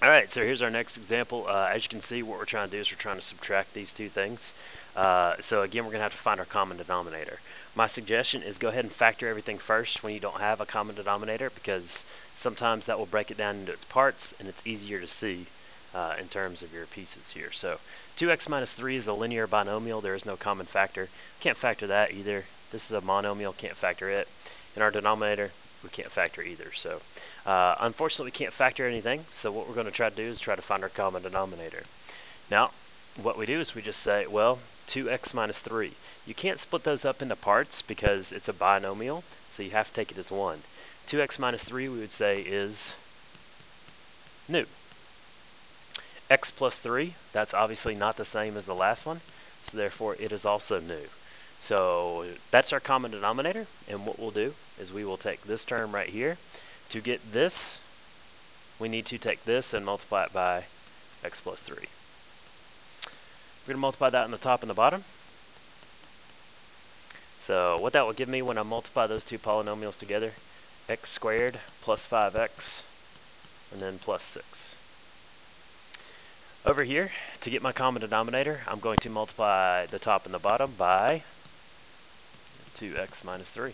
All right, so here's our next example. Uh, as you can see, what we're trying to do is we're trying to subtract these two things. Uh, so again, we're going to have to find our common denominator. My suggestion is go ahead and factor everything first when you don't have a common denominator because sometimes that will break it down into its parts and it's easier to see uh, in terms of your pieces here. So 2x minus 3 is a linear binomial. There is no common factor. Can't factor that either. This is a monomial. Can't factor it. In our denominator, we can't factor either. So uh, unfortunately, we can't factor anything. So what we're going to try to do is try to find our common denominator. Now, what we do is we just say, well, 2x minus 3. You can't split those up into parts because it's a binomial, so you have to take it as 1. 2x minus 3 we would say is new. x plus 3, that's obviously not the same as the last one, so therefore it is also new. So that's our common denominator, and what we'll do is we will take this term right here. To get this, we need to take this and multiply it by x plus 3. We're going to multiply that on the top and the bottom. So what that will give me when I multiply those two polynomials together, x squared plus 5x, and then plus 6. Over here, to get my common denominator, I'm going to multiply the top and the bottom by 2x minus 3.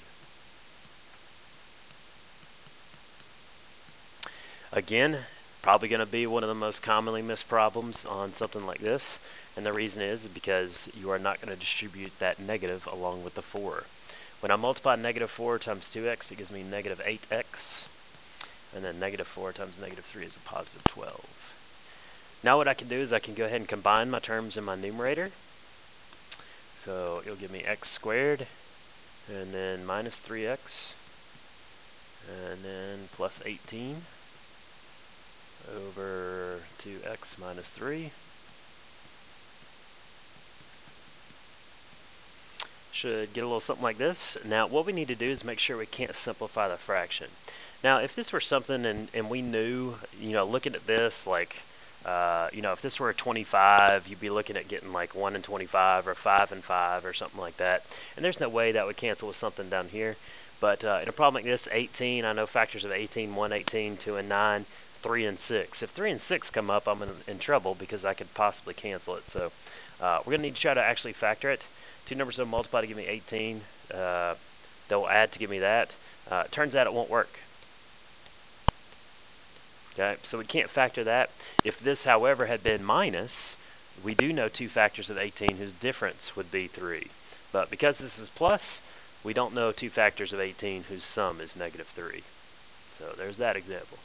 Again, probably going to be one of the most commonly missed problems on something like this. And the reason is because you are not going to distribute that negative along with the 4. When I multiply negative 4 times 2x, it gives me negative 8x. And then negative 4 times negative 3 is a positive 12. Now what I can do is I can go ahead and combine my terms in my numerator. So it'll give me x squared and then minus 3x and then plus 18 over 2x minus 3 should get a little something like this. Now what we need to do is make sure we can't simplify the fraction. Now if this were something and, and we knew, you know, looking at this like uh, you know, if this were a 25, you'd be looking at getting like 1 and 25 or 5 and 5 or something like that. And there's no way that would cancel with something down here. But uh, in a problem like this, 18, I know factors of 18, 1, 18, 2, and 9, 3 and 6. If 3 and 6 come up, I'm in, in trouble because I could possibly cancel it. So uh, we're going to need to try to actually factor it. Two numbers will multiply to give me 18. Uh, they'll add to give me that. Uh, turns out it won't work. Okay, so we can't factor that. If this, however, had been minus, we do know two factors of 18 whose difference would be 3. But because this is plus, we don't know two factors of 18 whose sum is negative 3. So there's that example.